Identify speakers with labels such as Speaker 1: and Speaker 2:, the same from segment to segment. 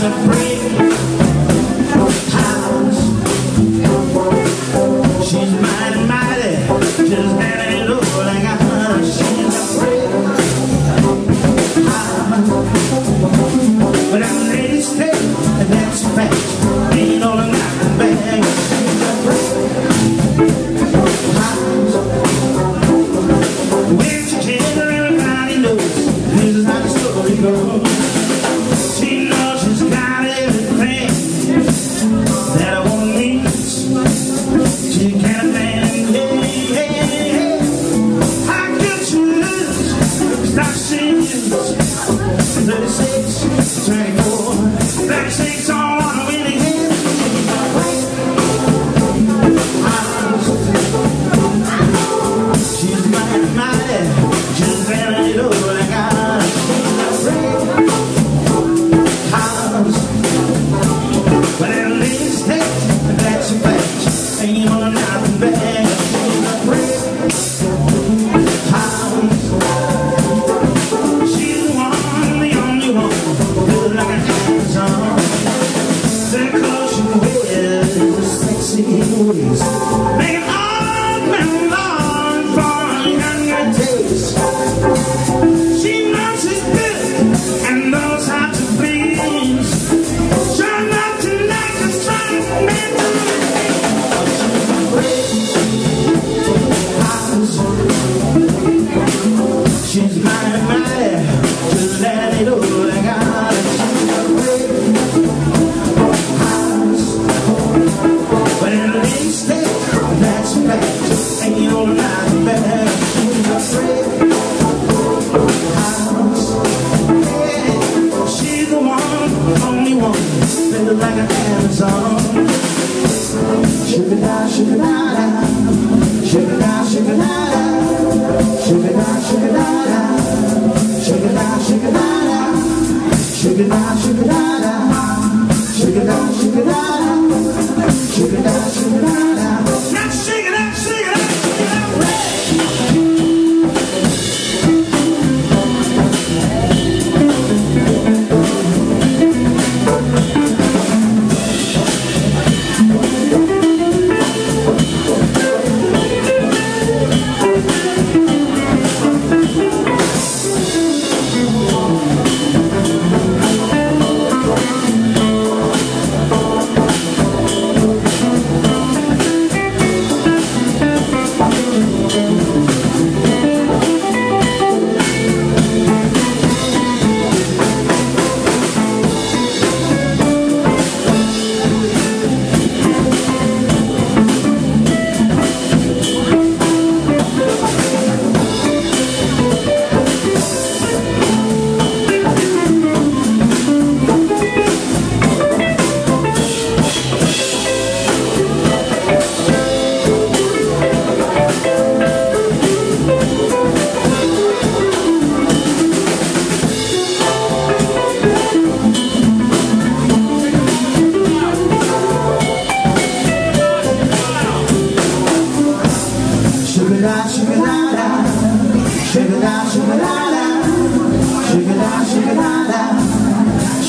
Speaker 1: to free. stories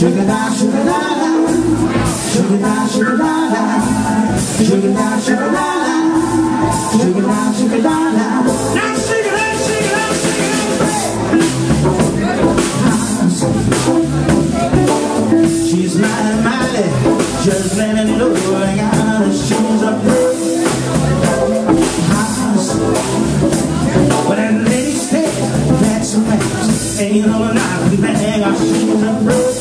Speaker 1: Sugar da, sugar da da. Sugar da, sugar da da. Sugar da, sugar da da. Sugar da, sugar da da. Now sing it out, sing. She's mighty, mighty, just letting. I got her shoes up. But that lady said, that's a fact. Ain't no lie, we bang our shoes up.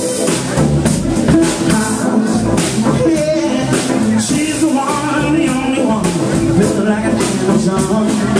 Speaker 1: hands on